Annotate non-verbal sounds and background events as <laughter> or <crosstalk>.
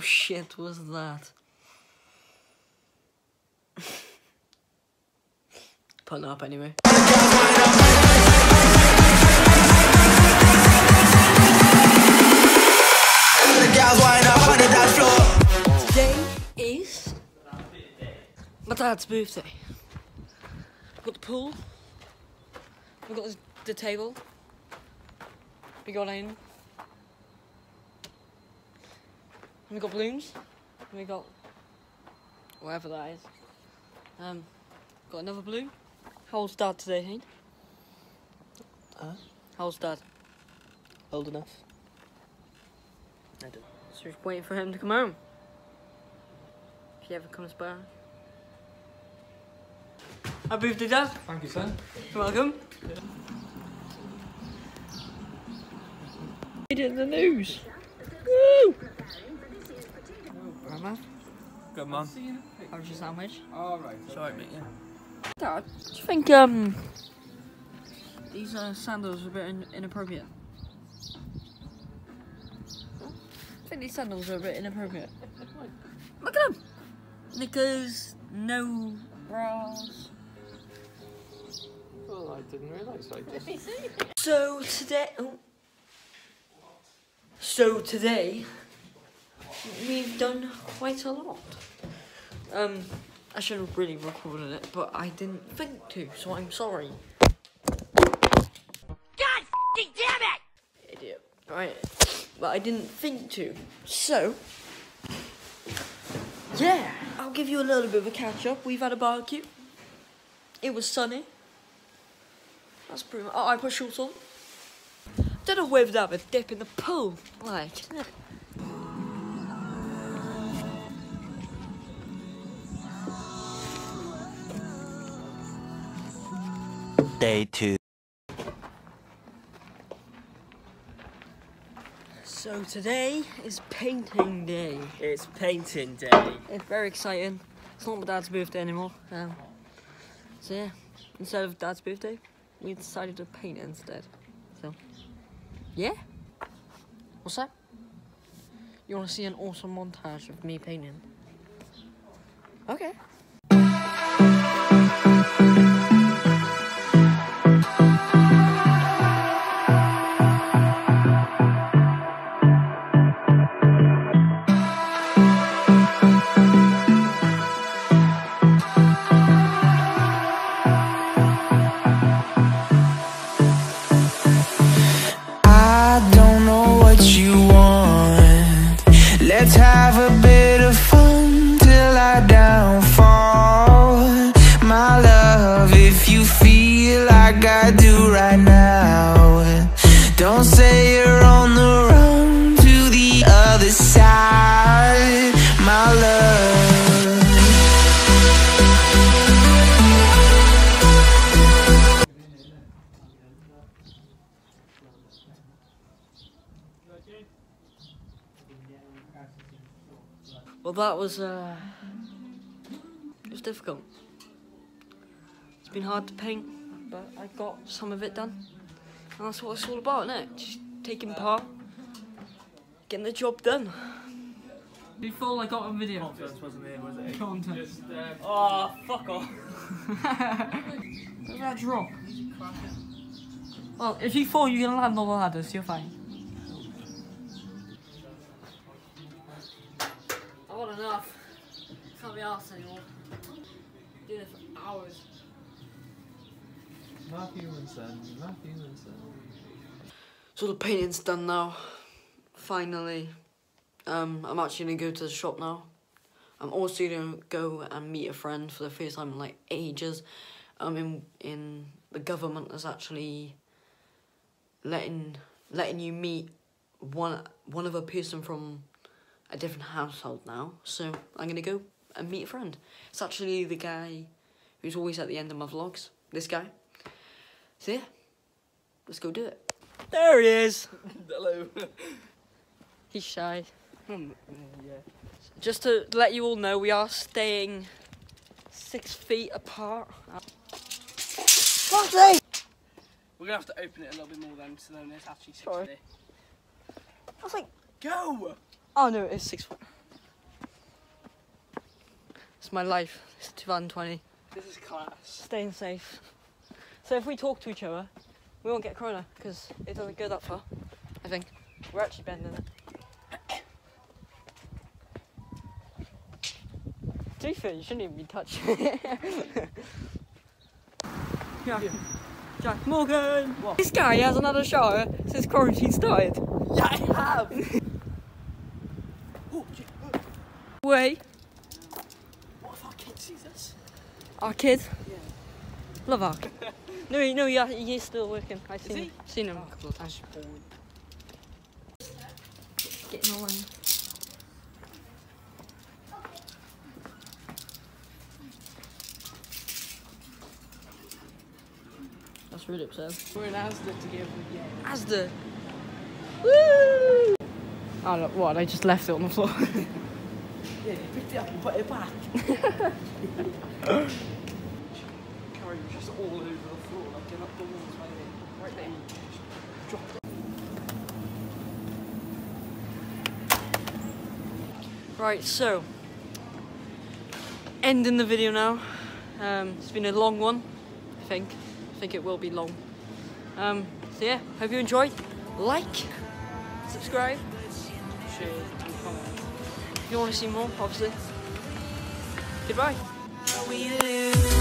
How shit was that? <laughs> Putting up anyway. Today is my dad's birthday. We've got the pool. We've got the, the table. We got in. We got balloons. We got whatever that is. Um, got another balloon. How old's dad today, Hayne? Huh? How old's dad? Old enough. I do. So we're just waiting for him to come home. If he ever comes back. Happy birthday, Dad. Thank you, son. You're welcome. Made it in the news. Woo! Right, man. Good man. How was your sandwich? All right. Sorry, mate. Yeah. Dad, do you think um these uh, sandals are a bit in- inappropriate? I think these sandals are a bit inappropriate. Look at them. Knickers, no bras. Well, I didn't realise I just. So today, oh. so today, we've done quite a lot. Um, I should have really recorded it, but I didn't think to, so I'm sorry. God f***ing damn it! Idiot. Right, but I didn't think to, so. Yeah, I'll give you a little bit of a catch up. We've had a barbecue. It was sunny. That's pretty much. Oh, I put shorts on. Don't know whether that was a dip in the pool. Like. Day two. So today is painting day. It's painting day. It's very exciting. It's not my dad's birthday anymore. Um, so yeah, instead of dad's birthday, we decided to paint instead. So, yeah. What's that? You want to see an awesome montage of me painting? Okay. Love, if you feel like I do right now, don't say you're on the run to the other side. My love. Well, that was uh, it was difficult. It's been hard to paint, but I got some of it done, and that's what it's all about, isn't it? Just taking part, getting the job done. Before I got a video. Confidence wasn't there, was it? Content. Just, uh, Oh, fuck off. Look at that drop. Well, if you fall, you're gonna land on the ladder, so you're fine. I've got enough. Can't be arsed anymore. Do this for hours. Not human, son. So the painting's done now. Finally. Um, I'm actually gonna go to the shop now. I'm also gonna go and meet a friend for the first time in like ages. Um, in in the government is actually letting letting you meet one one other person from a different household now. So I'm gonna go and meet a friend. It's actually the guy who's always at the end of my vlogs. This guy. So yeah, let's go do it. There he is. Hello. <laughs> He's shy. Hmm, yeah. Just to let you all know, we are staying six feet apart. Fuck's sake! We're gonna have to open it a little bit more then, so then it's actually six Sorry. feet. I was like, Go! Oh no, it's six foot. It's my life. It's 2020. This is class. Staying safe. So if we talk to each other, we won't get corona because it doesn't go that far. I think we're actually bending it. To be fair, you shouldn't even be touching it. <laughs> yeah. Jack Morgan. This guy has another shower since quarantine started. Yeah, I have. <laughs> oh, Way, what if our kid sees us? our kid. Yeah. Love our kid. <laughs> No, no, yeah, he's still working. I've seen, him, seen him a couple of times. Getting all in. That's really upset. We're in Asda together, yeah. Asda. Woo! Oh, look, what? I just left it on the floor. <laughs> Yeah, you picked it up and put it back. <laughs> Carrie was just all the floor, like in up the walls, right, right there. You just it. right, so ending the video now. Um, it's been a long one, I think. I think it will be long. Um, so yeah, hope you enjoyed. Like, subscribe, Share and comment. if you want to see more, obviously. Goodbye. We live